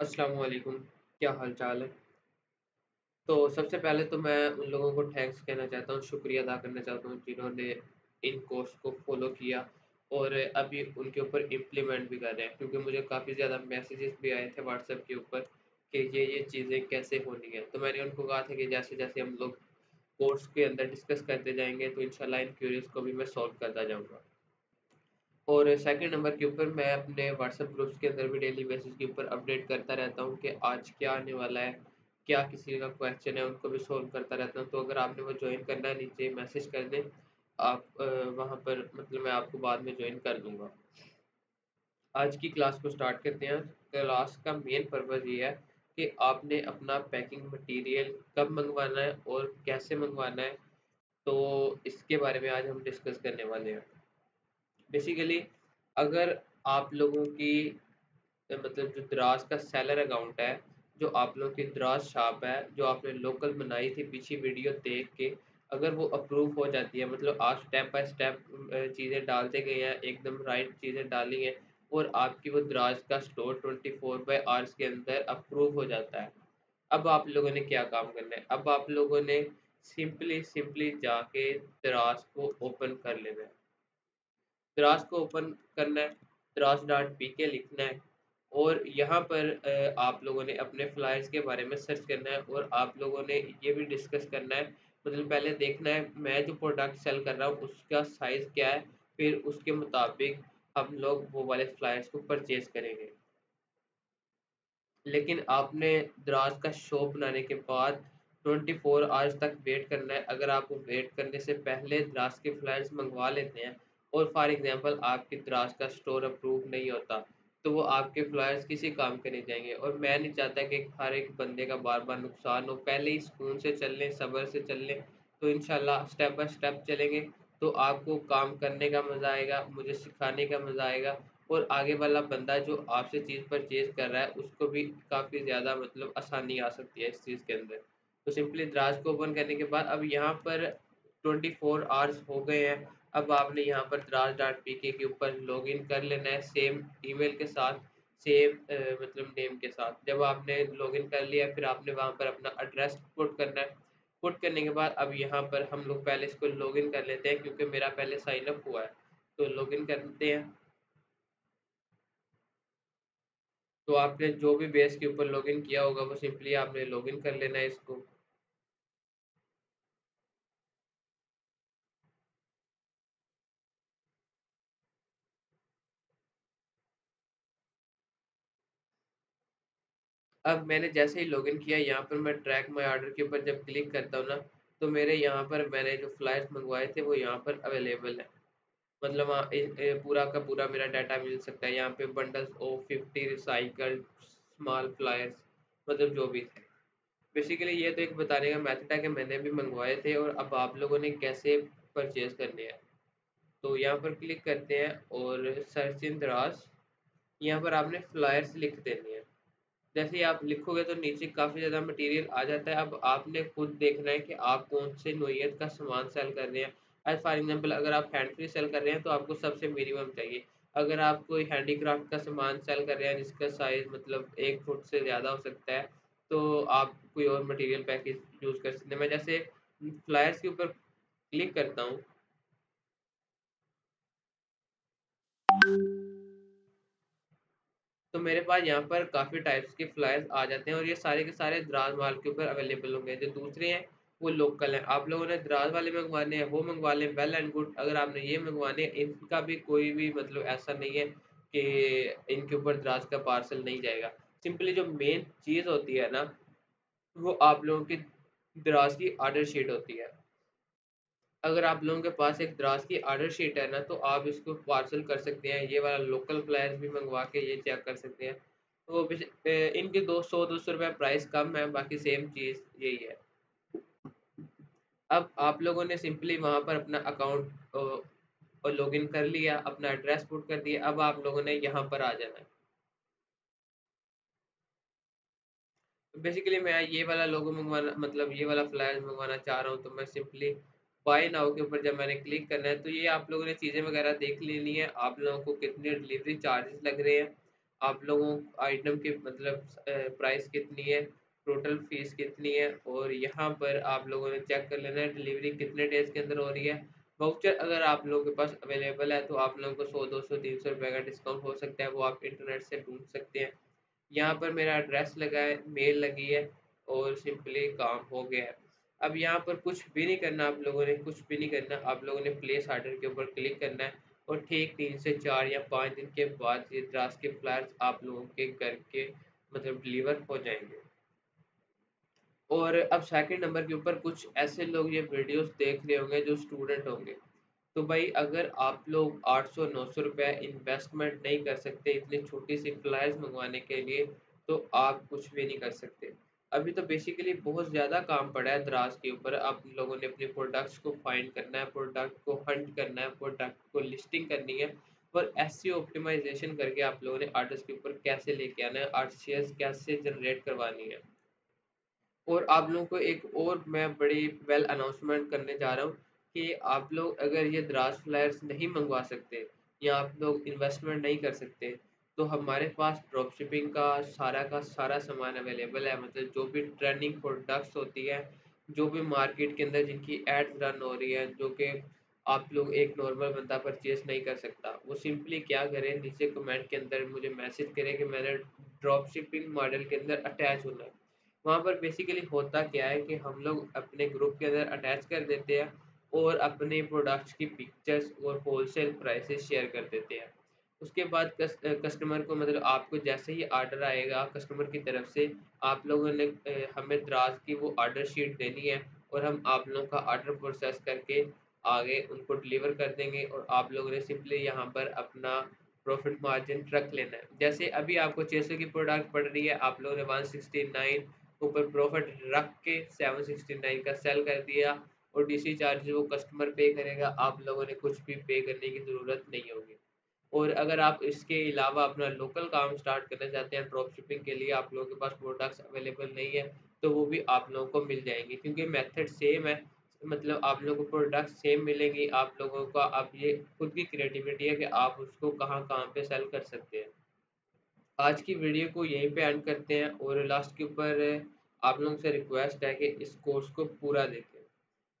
अस्सलाम वालेकुम क्या हाल चाल है? तो सबसे पहले तो मैं उन लोगों को थैंक्स कहना चाहता हूँ, शुक्रिया अदा करना चाहता हूँ जिन्होंने इन कोर्स को फॉलो किया और अभी उनके ऊपर इम्प्लीमेंट भी कर रहे हैं, क्योंकि मुझे काफ़ी ज़्यादा मैसेजेस भी आए थे व्हाट्सएप के ऊपर कि ये ये चीज़ें कैसे होनी है। तो मैंने उनको कहा था कि जैसे जैसे हम लोग कोर्स के अंदर डिस्कस करते जाएँगे तो इंशाल्लाह इन क्यूरीज को भी मैं सॉल्व करता जाऊँगा। और सेकंड नंबर के ऊपर मैं अपने व्हाट्सएप ग्रुप्स के अंदर भी डेली बेसिस के ऊपर अपडेट करता रहता हूँ कि आज क्या आने वाला है, क्या किसी का क्वेश्चन है, उनको भी सोल्व करता रहता हूँ। तो अगर आपने वो ज्वाइन करना है, नीचे मैसेज कर दें, आप वहाँ पर मतलब मैं आपको बाद में ज्वाइन कर दूँगा। आज की क्लास को स्टार्ट करते हैं। क्लास का मेन पर्पज़ ये है कि आपने अपना पैकिंग मटेरियल कब मंगवाना है और कैसे मंगवाना है तो इसके बारे में आज हम डिस्कस करने वाले हैं। बेसिकली अगर आप लोगों की मतलब जो द्रास का सेलर अकाउंट है, जो आप लोगों की द्रास शॉप है, जो आपने लोकल बनाई थी पीछे वीडियो देख के, अगर वो अप्रूव हो जाती है मतलब आप स्टेप बाय स्टेप चीज़ें डालते गए हैं, एकदम राइट चीज़ें डाली हैं, और आपकी वो द्रास का store twenty four by hours के अंदर अप्रूव हो जाता है। अब आप लोगों ने क्या काम करना है? अब आप लोगों ने सिंपली सिंपली जाके द्रास को ओपन कर लेना है। द्रास को ओपन करना है, द्रास डॉट पी के लिखना है, और यहाँ पर आप लोगों ने अपने फ्लायर्स के बारे में सर्च करना है, और आप लोगों ने ये भी डिस्कस करना है मतलब पहले देखना है, मैं जो प्रोडक्ट सेल कर रहा हूँ, उसका साइज़ क्या है, फिर उसके मुताबिक हम लोग वो वाले फ्लायर्स को परचेज करेंगे। लेकिन आपने द्रास का शो बनाने के बाद 24 फोर आवर्स तक वेट करना है, अगर आप वेट करने से पहले द्रास के फ्लायर्स मंगवा लेते हैं और फॉर एग्जांपल आपकी द्रास का स्टोर अप्रूव नहीं होता तो वो आपके फ्लायर्स किसी काम के नहीं जाएँगे। और मैं नहीं चाहता कि हर एक बंदे का बार बार नुकसान हो। पहले ही सुकून से चल लें सब्र से चल लें तो इन स्टेप बाय स्टेप चलेंगे। तो आपको काम करने का मज़ा आएगा, मुझे सिखाने का मज़ा आएगा। और आगे वाला बंदा जो आपसे चीज़ परचेज कर रहा है, उसको भी काफ़ी ज़्यादा मतलब आसानी आ सकती है इस चीज़ के अंदर। तो सिंपली द्राज को ओपन करने के बाद, अब यहाँ पर ट्वेंटी फोर आवर्स हो गए हैं। अब आपने यहाँ पर द्राज डॉट पी के ऊपर लॉगिन कर लेना है सेम ईमेल के साथ सेम मतलब नेम के साथ। जब आपने लॉगिन कर लिया, फिर आपने वहाँ पर अपना एड्रेस पुट करना है। पुट करने के बाद अब यहाँ पर हम लोग पहले इसको लॉगिन कर लेते हैं, क्योंकि मेरा पहले साइन अप हुआ है। तो लॉगिन करते हैं। तो आपने जो भी बेस के ऊपर लॉगिन किया होगा, वो सिंपली आपने लॉगिन कर लेना है इसको। अब मैंने जैसे ही लॉगिन किया, यहाँ पर मैं ट्रैक माई ऑर्डर के ऊपर जब क्लिक करता हूँ ना तो मेरे यहाँ पर मैंने जो फ्लायर्स मंगवाए थे, वो यहाँ पर अवेलेबल है। मतलब हाँ पूरा का पूरा मेरा डाटा मिल सकता है। यहाँ पे bundles of fifty recycled small flyers मतलब जो भी थे। बेसिकली ये तो एक बताने का मेथड है कि मैंने भी मंगवाए थे और अब आप लोगों ने कैसे परचेज करने हैं। तो यहाँ पर क्लिक करते हैं और सर्च इन दराज यहाँ पर आपने फ्लायर्स लिख देनी है। जैसे आप लिखोगे तो नीचे काफ़ी ज़्यादा मटेरियल आ जाता है। अब आपने खुद देखना है कि आप कौन से नोयत का सामान सेल कर रहे हैं। एज फॉर एग्ज़ाम्पल अगर आप हैंड फ्री सेल कर रहे हैं तो आपको सबसे मिनिमम चाहिए। अगर आप कोई हैंडीक्राफ्ट का सामान सेल कर रहे हैं, जिसका साइज़ मतलब एक फुट से ज़्यादा हो सकता है तो आप कोई और मटेरियल पैकेज यूज़ कर सकते हैं। मैं जैसे फ्लायर्स के ऊपर क्लिक करता हूँ तो मेरे पास यहाँ पर काफ़ी टाइप्स के फ्लायर्स आ जाते हैं और ये सारे के सारे द्राज माल के ऊपर अवेलेबल होंगे। जो दूसरे हैं, वो लोकल हैं। आप लोगों ने द्राज वाले मंगवाने हैं, वो मंगवा लें वेल एंड गुड अगर आपने ये मंगवाने इनका भी कोई भी मतलब ऐसा नहीं है कि इनके ऊपर द्राज का पार्सल नहीं जाएगा। सिंपली जो मेन चीज़ होती है ना, वो आप लोगों की द्राज की आर्डर शीट होती है। अगर आप लोगों के पास एक द्रास की ऑर्डर शीट है ना तो आप इसको पार्सल कर सकते हैं। ये वाला लोकल फ्लायर्स भी मंगवा के ये चेक कर सकते हैं। तो इनके दो, सौ दो सौ रुपये प्राइस कम है, बाकी सेम चीज़ यही है। अब आप लोगों ने सिंपली वहाँ पर अपना अकाउंट और लॉगिन कर लिया, अपना एड्रेस पुट कर दिया, अब आप लोगों ने यहाँ पर आ जाना है। बेसिकली मैं ये वाला लोगो मंगवाना मतलब ये वाला फ्लायर मंगवाना चाह रहा हूँ तो मैं सिंपली बाय नाउ के ऊपर जब मैंने क्लिक करना है तो ये आप लोगों ने चीज़ें वगैरह देख लेनी है। आप लोगों को कितने डिलीवरी चार्जेस लग रहे हैं? आप लोगों आइटम के मतलब प्राइस कितनी है? टोटल फ़ीस कितनी है? और यहाँ पर आप लोगों ने चेक कर लेना है डिलीवरी कितने डेज़ के अंदर हो रही है। वाउचर अगर आप लोगों के पास अवेलेबल है तो आप लोगों को सौ, दो सौ, तीन सौ रुपये का डिस्काउंट हो सकता है, वो आप इंटरनेट से ढूंढ सकते हैं। यहाँ पर मेरा एड्रेस लगा है मेल लगी है और सिंपली काम हो गया है। अब यहाँ पर कुछ भी नहीं करना आप लोगों ने, कुछ भी नहीं करना। आप लोगों ने प्लेस आर्डर के ऊपर क्लिक करना है और ठीक तीन से चार या पाँच दिन के बाद ये द्रास के फ्लायर्स आप लोगों के घर के मतलब डिलीवर हो जाएँगे। और अब सेकंड नंबर के ऊपर कुछ ऐसे लोग ये वीडियोस देख रहे होंगे जो स्टूडेंट होंगे। तो भाई अगर आप लोग 800-900 रुपये इन्वेस्टमेंट नहीं कर सकते इतनी छोटी सी फ्लायर्स मंगवाने के लिए तो आप कुछ भी नहीं कर सकते। अभी तो बेसिकली बहुत ज़्यादा काम पड़ा है द्रास के ऊपर। आप लोगों ने अपने प्रोडक्ट्स को फाइंड करना है प्रोडक्ट को हंट करना है प्रोडक्ट को लिस्टिंग करनी है और एस ऑप्टिमाइजेशन करके आप लोगों ने आर्टिस्ट के ऊपर कैसे लेके आना है आर्ट शेयर्स कैसे जनरेट करवानी है। और आप लोगों को एक और मैं बड़ी वेल अनाउंसमेंट करने जा रहा हूँ कि आप लोग अगर ये द्रास फ्लायर्स नहीं मंगवा सकते या आप लोग इन्वेस्टमेंट नहीं कर सकते तो हमारे पास ड्रॉप शिपिंग का सारा का सारा सामान अवेलेबल है। मतलब जो भी ट्रेंडिंग प्रोडक्ट्स होती है, जो भी मार्केट के अंदर जिनकी एड रन हो रही है, जो कि आप लोग एक नॉर्मल बंदा परचेज नहीं कर सकता, वो सिंपली क्या करें, नीचे कमेंट के अंदर मुझे मैसेज करें कि मैंने ड्रॉप शिपिंग मॉडल के अंदर अटैच होना है। वहाँ पर बेसिकली होता क्या है कि हम लोग अपने ग्रुप के अंदर अटैच कर देते हैं और अपने प्रोडक्ट्स की पिक्चर्स और होलसेल प्राइसेस शेयर कर देते हैं। उसके बाद कस, कस्टमर को मतलब आपको जैसे ही आर्डर आएगा कस्टमर की तरफ़ से आप लोगों ने हमें द्राज की वो आर्डर शीट देनी है और हम आप लोगों का आर्डर प्रोसेस करके आगे उनको डिलीवर कर देंगे और आप लोगों ने सिंपली यहाँ पर अपना प्रॉफिट मार्जिन रख लेना है। जैसे अभी आपको छः सौ की प्रोडक्ट पड़ रही है आप लोगों ने वन सिक्सटी नाइन ऊपर प्रॉफिट रख के सेवन सिक्सटी नाइन का सेल कर दिया और डीसी चार्ज वो कस्टमर पे करेगा आप लोगों ने कुछ भी पे करने की ज़रूरत नहीं होगी। और अगर आप इसके अलावा अपना लोकल काम स्टार्ट करना चाहते हैं ड्रॉप शिपिंग के लिए आप लोगों के पास प्रोडक्ट्स अवेलेबल नहीं है तो वो भी आप लोगों को मिल जाएँगे। क्योंकि मेथड सेम है मतलब आप लोगों को प्रोडक्ट सेम मिलेंगी, आप लोगों का, आप ये खुद की क्रिएटिविटी है कि आप उसको कहाँ कहाँ पे सेल कर सकते हैं। आज की वीडियो को यहीं पे एंड करते हैं और लास्ट के ऊपर आप लोगों से रिक्वेस्ट है कि इस कोर्स को पूरा देखें।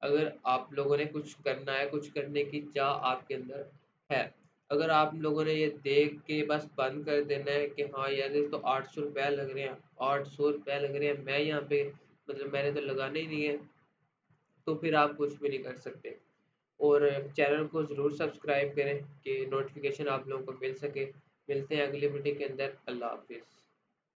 अगर आप लोगों ने कुछ करना है, कुछ करने की चाह आपके अंदर है अगर आप लोगों ने ये देख के बस बंद कर देना है कि हाँ यार तो आठ सौ रुपये लग रहे हैं, आठ सौ रुपये लग रहे हैं, मैं यहाँ पे मतलब मैंने तो लगाना ही नहीं है तो फिर आप कुछ भी नहीं कर सकते। और चैनल को ज़रूर सब्सक्राइब करें कि नोटिफिकेशन आप लोगों को मिल सके। मिलते हैं अगली वीडियो के अंदर, अल्लाह हाफिज़।